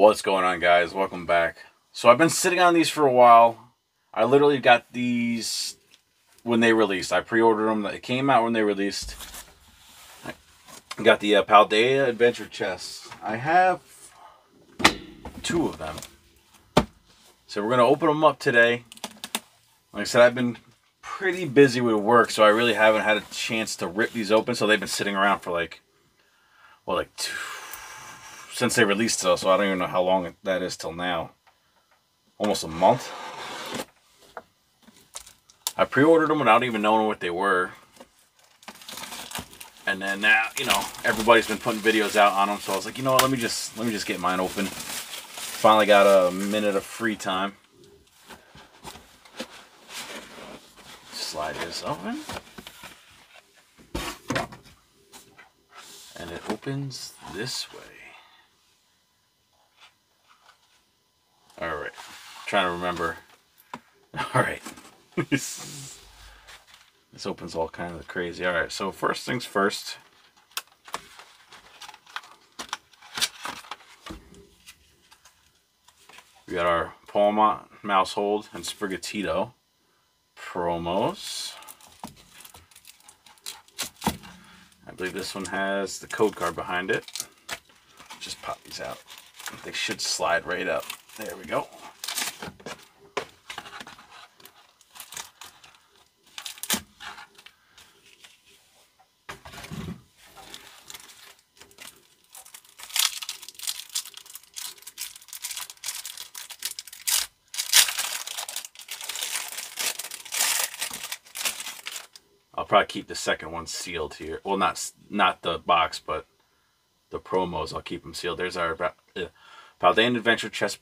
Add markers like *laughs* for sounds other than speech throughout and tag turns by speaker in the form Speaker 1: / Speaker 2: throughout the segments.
Speaker 1: What's going on, guys? Welcome back. So I've been sitting on these for a while. I literally got these when they released. I pre-ordered them. It came out when they released. I got the uh, Paldea Adventure Chests. I have two of them. So we're going to open them up today. Like I said, I've been pretty busy with work, so I really haven't had a chance to rip these open. So they've been sitting around for like, well, like two, since they released it. So I don't even know how long that is till now. Almost a month. I pre-ordered them without even knowing what they were. And then now, you know, everybody's been putting videos out on them, so I was like, you know what, let me just let me just get mine open. Finally got a minute of free time. Slide this open. And it opens this way. Alright. Trying to remember. *laughs* Alright. *laughs* this opens all kind of crazy. Alright, so first things first. We got our Pawmot Maushold and Sprigatito promos. I believe this one has the code card behind it. Just pop these out. They should slide right up. There we go. I'll probably keep the second one sealed here. Well, not not the box, but the promos. I'll keep them sealed. There's our uh, Adventure chest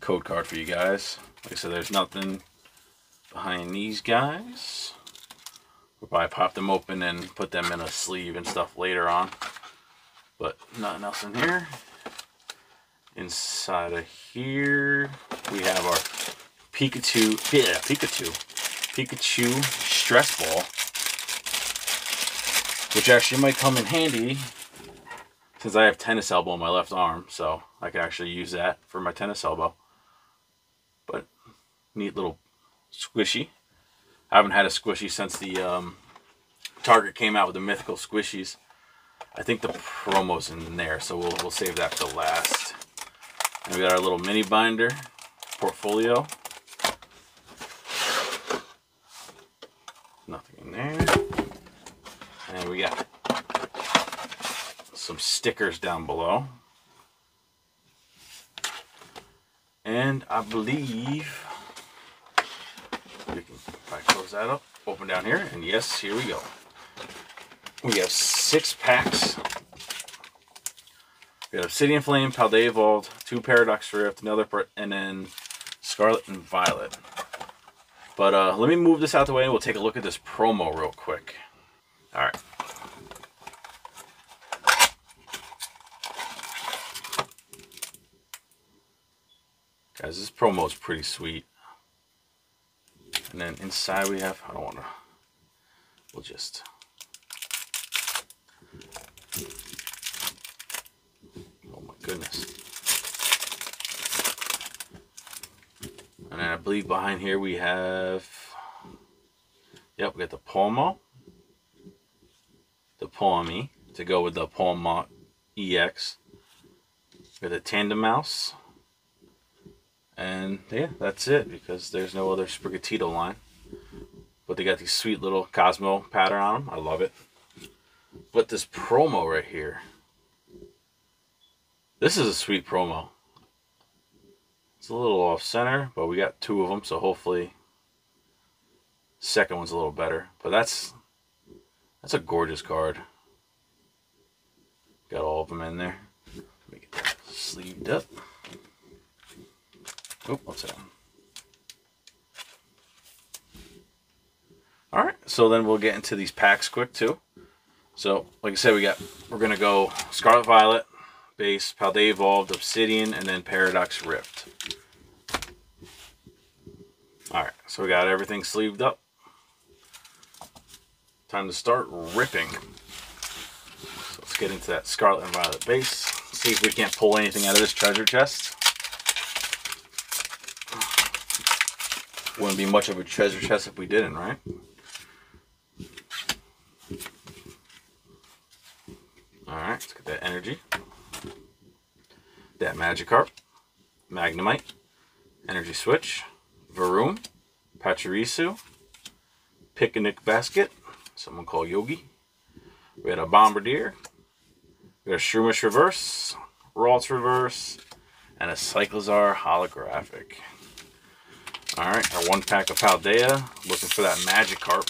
Speaker 1: code card for you guys. Like I said, there's nothing behind these guys. We'll probably pop them open and put them in a sleeve and stuff later on. But nothing else in here. Inside of here, we have our Pikachu, yeah, Pikachu, Pikachu stress ball, which actually might come in handy since I have tennis elbow on my left arm, so I can actually use that for my tennis elbow. But neat little squishy. I haven't had a squishy since the um, Target came out with the mythical squishies. I think the promo's in there, so we'll, we'll save that for last. And we got our little mini binder portfolio. Nothing in there. And we got some stickers down below. And I believe we can probably close that up, open down here, and yes, here we go. We have six packs. We got Obsidian Flame, Paldea Evolved, two Paradox Rift, another, and then Scarlet and Violet. But uh, let me move this out the way and we'll take a look at this promo real quick. All right. Guys, this promo is pretty sweet. And then inside we have, I don't want to, we'll just, oh my goodness. And I believe behind here we have, yep, we got the Pawmo, the Pawmi to go with the Pawmot EX. We got the Tandemaus. And yeah, that's it because there's no other Sprigatito line. But they got these sweet little Cosmo pattern on them. I love it. But this promo right here. This is a sweet promo. It's a little off center, but we got two of them, so hopefully second one's a little better. But that's that's a gorgeous card. Got all of them in there. Get that sleeved up. Oh, upside down. All right, so then we'll get into these packs quick too. So, like I said, we got we're gonna go Scarlet Violet, base, Paldea Evolved, Obsidian, and then Paradox Rift. Alright, so we got everything sleeved up. Time to start ripping. So let's get into that Scarlet and Violet base. See if we can't pull anything out of this treasure chest. Wouldn't be much of a treasure chest if we didn't, right? Alright, let's get that energy. That Magikarp. Magnemite. Energy Switch. Varoom. Pachirisu. Picnic Basket. Someone called Yogi. We had a Bombirdier. We got a Shroomish Reverse. Ralts Reverse. And a Cyclizar Holographic. Alright, our one pack of Paldea. Looking for that Magikarp.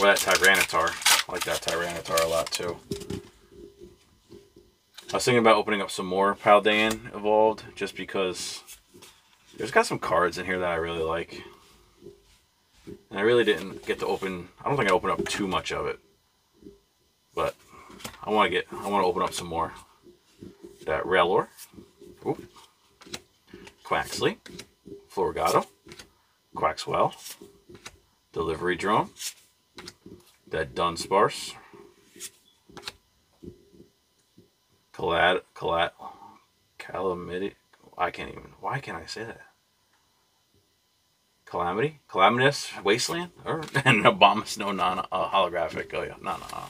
Speaker 1: Or that Tyranitar. I like that Tyranitar a lot too. I was thinking about opening up some more Paldean Evolved just because there's got some cards in here that I really like. And I really didn't get to open, I don't think I opened up too much of it. But I want to get, I want to open up some more. That Rellor. Oop. Quaxly. Floragato. Quaxwell. Delivery Drone. That Dunsparce. Calad, Calad, Calamity. I can't even. Why can't I say that? Calamity, Calamitous Wasteland, or *laughs* and Abomasnow non uh, holographic. Oh yeah, no, no. no.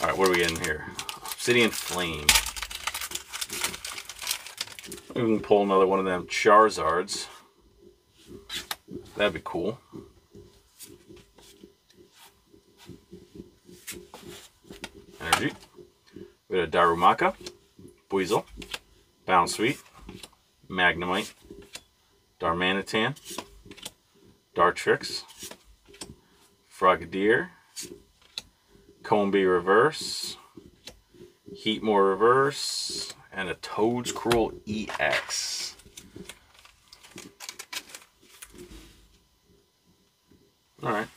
Speaker 1: All right, what are we getting here? Obsidian Flame. We can pull another one of them Charizards. That'd be cool. Energy. We got a Darumaka, Buizel, Bounsweet, Magnemite, Darmanitan, Dartrix, Frogadier, Combee Reverse, Heatmor Reverse, and a Toedscruel EX. Alright.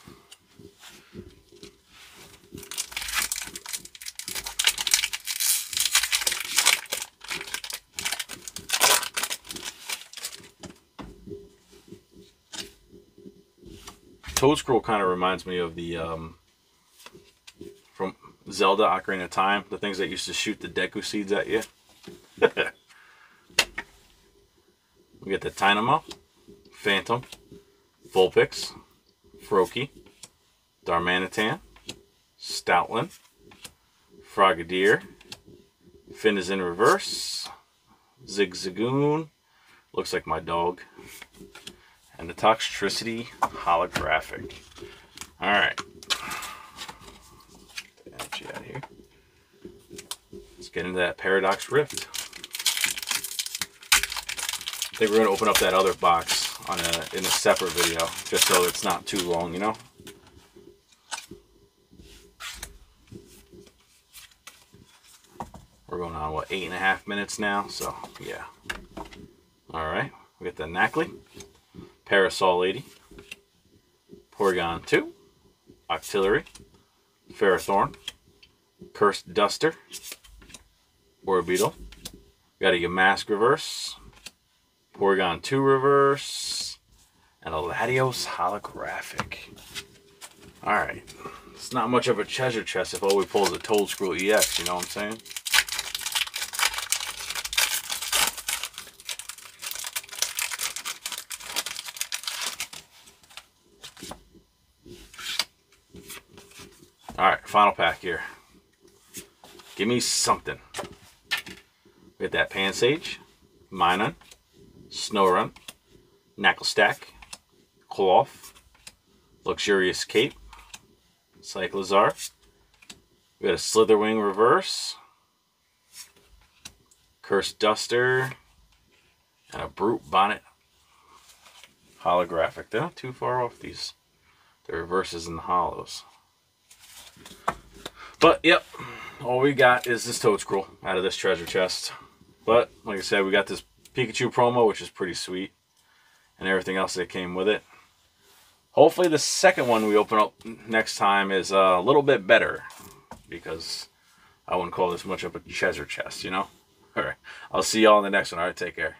Speaker 1: Toedscruel kind of reminds me of the um, from Zelda Ocarina of Time, the things that used to shoot the Deku seeds at you. *laughs* we get the Tynamo, Phantump, Vulpix, Froakie, Darmanitan, Stoutland, Frogadier, Finizen reverse, Zigzagoon, looks like my dog, and the Toxtricity holographic. All right. Energy out here. Let's get into that Paradox Rift. I think we're gonna open up that other box on a in a separate video, just so it's not too long, you know. We're going on what eight and a half minutes now, so yeah. All right, we got the Nacli. Parasol Lady, Porygon 2, Octillery, Ferrothorn, Cursed Duster, Orbeetle, got a Yamask Reverse, Porygon 2 Reverse, and a Latios Holographic. Alright, it's not much of a treasure chest if all we pull is a Toedscruel EX, you know what I'm saying? All right, final pack here. Give me something. We got that Pansage, Minun, Snorunt, Knucklestack, Cloth, Luxurious Cape, Cyclizar. We got a Slitherwing Reverse, Cursed Duster, and a Brute Bonnet holographic. They're not too far off these. The reverses and the hollows. But, yep, all we got is this Toedscruel out of this treasure chest. But, like I said, we got this Pikachu promo, which is pretty sweet. And everything else that came with it. Hopefully the second one we open up next time is a little bit better. Because I wouldn't call this much of a treasure chest, you know? *laughs* Alright, I'll see y'all in the next one. Alright, take care.